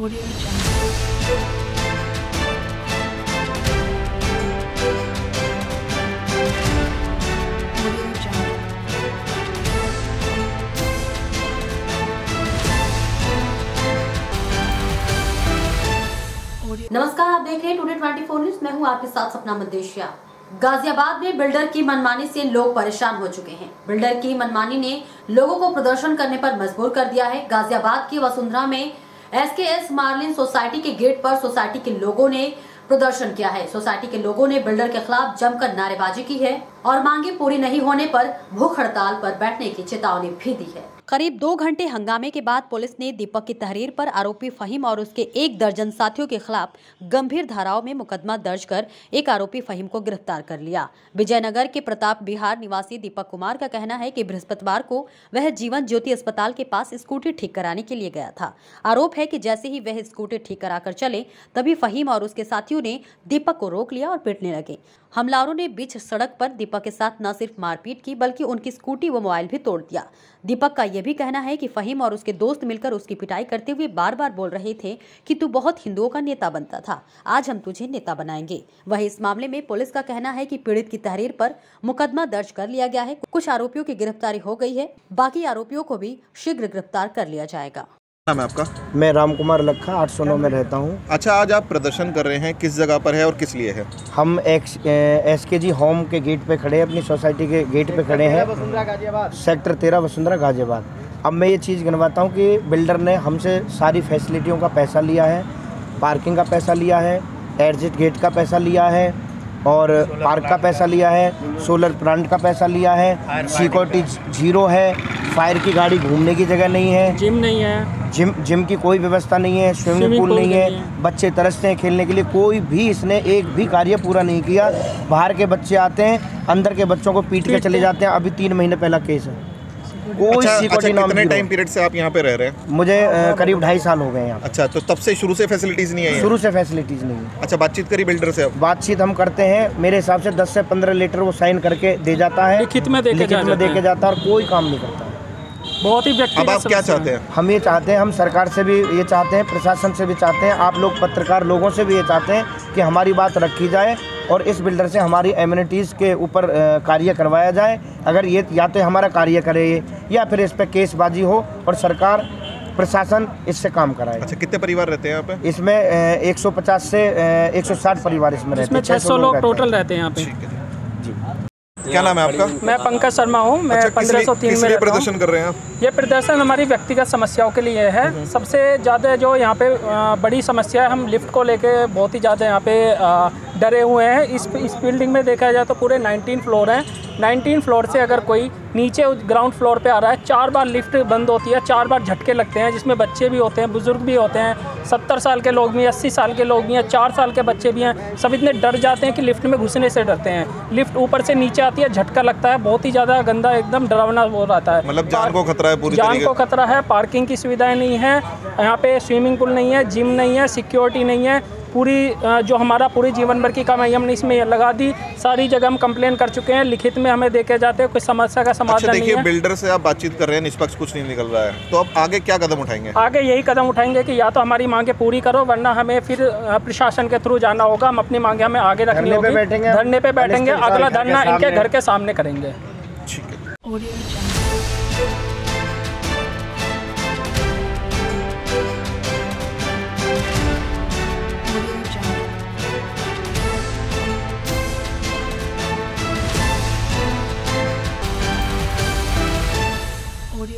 Audio Jungle. नमस्कार, आप देख रहे हैं टुडे 24 न्यूज़ मैं हूँ आपके साथ सपना मदेशिया। गाजियाबाद में बिल्डर की मनमानी से लोग परेशान हो चुके हैं। बिल्डर की मनमानी ने लोगों को प्रदर्शन करने पर मजबूर कर दिया है। गाजियाबाद की वसुंधरा में एसकेएस मार्लिन सोसाइटी के गेट पर सोसाइटी के लोगों ने प्रदर्शन किया है। सोसाइटी के लोगों ने बिल्डर के खिलाफ जमकर नारेबाजी की है। और मांगे पूरी नहीं होने पर भूख हड़ताल पर बैठने की चेतावनी भी दी है। करीब दो घंटे हंगामे के बाद पुलिस ने दीपक की तहरीर पर आरोपी फहीम और उसके एक दर्जन साथियों के खिलाफ गंभीर धाराओं में मुकदमा दर्ज कर एक आरोपी फहीम को गिरफ़्तार कर लिया। विजयनगर के प्रताप बिहार निवासी दीपक कुमार का कहना है कि बृहस्पतिवार को वह जीवन ज्योति अस्पताल के पास स्कूटी ठीक कराने के लिए गया था। आरोप है की जैसे ही वह स्कूटी ठीक कराकर चले, तभी फहीम और उसके साथियों ने दीपक को रोक लिया और पीटने लगे। हमलावरों ने बीच सड़क पर दीपक के साथ न सिर्फ़ मारपीट की, बल्कि उनकी स्कूटी व मोबाइल भी तोड़ दिया। दीपक का यह भी कहना है कि फहीम और उसके दोस्त मिलकर उसकी पिटाई करते हुए बार बार बोल रहे थे कि तू बहुत हिंदुओं का नेता बनता था, आज हम तुझे नेता बनाएँगे। वही इस मामले में पुलिस का कहना है कि पीड़ित की तहरीर पर मुकदमा दर्ज कर लिया गया है। कुछ आरोपियों की गिरफ्तारी हो गई है, बाकी आरोपियों को भी शीघ्र गिरफ़्तार कर लिया जाएगा। नाम है आपका? मैं राम कुमार लखा आठ सौ नौ में रहता हूँ। अच्छा आज आप प्रदर्शन कर रहे हैं किस जगह पर है और किस लिए है? हम एक्स एस के जी होम के गेट पे खड़े हैं अपनी सोसाइटी के गेट पे खड़े हैं। सेक्टर तेरह वसुंधरा गाजियाबाद। अब मैं ये चीज़ गिनवाता हूँ कि बिल्डर ने हमसे सारी फैसिलिटियों का पैसा लिया है पार्किंग का पैसा लिया है एग्जिट गेट का पैसा लिया है और पार्क का पैसा लिया है सोलर प्लांट का पैसा लिया है सिक्योरिटी ज़ीरो है फायर की गाड़ी घूमने की जगह नहीं है। जिम नहीं है। जिम जिम की कोई व्यवस्था नहीं है स्विमिंग पूल पूल नहीं नहीं है है। बच्चे तरसते हैं खेलने के लिए कोई भी इसने एक भी कार्य पूरा नहीं किया। बाहर के बच्चे आते हैं अंदर के बच्चों को पीट के चले जाते हैं। अभी तीन महीने पहला केस है। कोई अच्छा, अच्छा सिक्योरिटी कितने टाइम पीरियड से आप यहाँ पे रह रहे हैं? मुझे करीब ढाई साल हो गए यहाँ अच्छा तो तब से शुरू से फैसिलिटीज़ नहीं है शुरू से फैसिलिटीज़ नहीं है। अच्छा बातचीत करी बिल्डर से बातचीत हम करते हैं। मेरे हिसाब से 10 से 15 लीटर वो साइन करके दे जाता है। लिखित में देके लिखित में दे के जाता है और कोई काम नहीं करता। बहुत ही अब आप क्या चाहते है। हैं? हम ये चाहते हैं हम सरकार से भी ये चाहते हैं प्रशासन से भी चाहते हैं आप लोग पत्रकार लोगों से भी ये चाहते हैं कि हमारी बात रखी जाए और इस बिल्डर से हमारी एम्यूनिटीज़ के ऊपर कार्य करवाया जाए। अगर ये या तो हमारा कार्य करे या फिर इस पर केसबाजी हो और सरकार प्रशासन इससे काम कराए। अच्छा कितने परिवार रहते हैं यहाँ पे? इसमें अ, 150 से अ, 160 परिवार इसमें रहते इसमें हैं 600 लोग टोटल रहते हैं। यहाँ पे। क्या नाम है आपका? मैं पंकज शर्मा हूँ मैं अच्छा पंद्रह सौ तीन में हूँ। प्रदर्शन कर रहे हैं आप? ये प्रदर्शन हमारी व्यक्तिगत समस्याओं के लिए है। सबसे ज़्यादा जो यहाँ पे बड़ी समस्या है हम लिफ्ट को लेके बहुत ही ज़्यादा यहाँ पे डरे हुए हैं। इस इस बिल्डिंग में देखा जाए तो पूरे 19 फ्लोर हैं। 19 फ्लोर से अगर कोई नीचे ग्राउंड फ्लोर पे आ रहा है चार बार लिफ्ट बंद होती है चार बार झटके लगते हैं जिसमें बच्चे भी होते हैं बुज़ुर्ग भी होते हैं सत्तर साल के लोग भी हैं अस्सी साल के लोग भी हैं चार साल के बच्चे भी हैं सब इतने डर जाते हैं कि लिफ्ट में घुसने से डरते हैं। लिफ्ट ऊपर से नीचे आती है झटका लगता है बहुत ही ज़्यादा गंदा एकदम डरावना हो रहता है। मतलब जान को खतरा है पूरी जान को खतरा है पार्किंग की सुविधाएँ नहीं है यहाँ पे स्विमिंग पूल नहीं है जिम नहीं है सिक्योरिटी नहीं है। पूरी जो हमारा पूरी जीवन भर की कमाई हमने इसमें लगा दी। सारी जगह हम कंप्लेन कर चुके हैं लिखित में हमें देखे जाते हैं कोई समस्या का अच्छा समाधान नहीं देखिए है। बिल्डर से आप बातचीत कर रहे हैं निष्पक्ष कुछ नहीं निकल रहा है। तो अब आगे क्या कदम उठाएँगे? आगे यही कदम उठाएँगे कि या तो हमारी मांगे पूरी करो वरना हमें फिर प्रशासन के थ्रू जाना होगा। हम अपनी मांगे हमें आगे रखनी धरने पे होगी। बैठेंगे। धरने पे बैठेंगे। अगला धरना इनके घर के सामने करेंगे। ठीक है.